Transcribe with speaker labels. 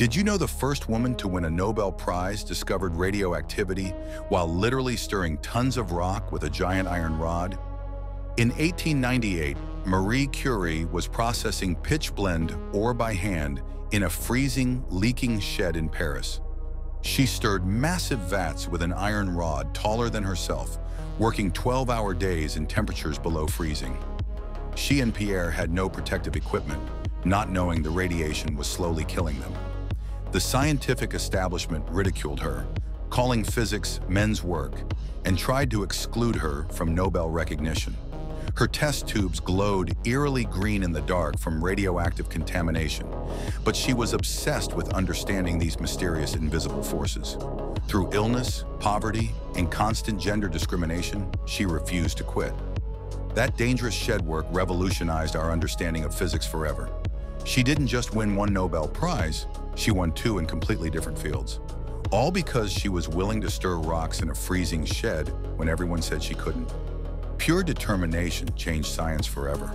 Speaker 1: Did you know the first woman to win a Nobel Prize discovered radioactivity while literally stirring tons of rock with a giant iron rod? In 1898, Marie Curie was processing pitchblende ore by hand in a freezing, leaking shed in Paris. She stirred massive vats with an iron rod taller than herself, working 12-hour days in temperatures below freezing. She and Pierre had no protective equipment, not knowing the radiation was slowly killing them. The scientific establishment ridiculed her, calling physics men's work, and tried to exclude her from Nobel recognition. Her test tubes glowed eerily green in the dark from radioactive contamination, but she was obsessed with understanding these mysterious invisible forces. Through illness, poverty, and constant gender discrimination, she refused to quit. That dangerous shed work revolutionized our understanding of physics forever. She didn't just win one Nobel Prize, she won two in completely different fields. All because she was willing to stir rocks in a freezing shed when everyone said she couldn't. Pure determination changed science forever.